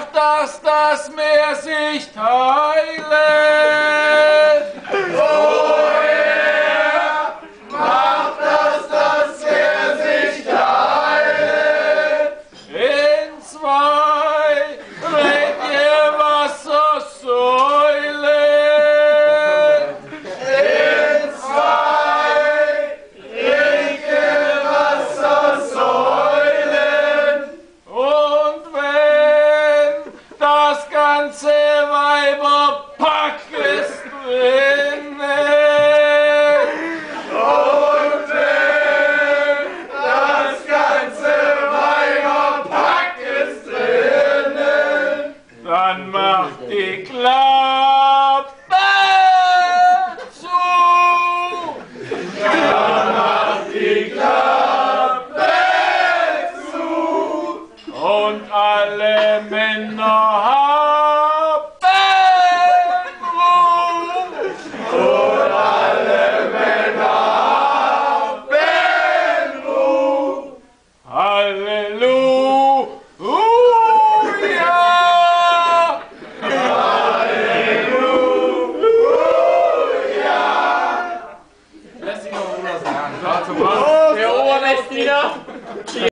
auf dass das Meer sich tat. die Klappe zu! Ja, mach die Klappe zu! Und alle Männer haben Ruhe! Und alle Männer haben Ruhe! Halleluja! Wow, qué buena estira.